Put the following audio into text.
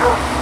Oh.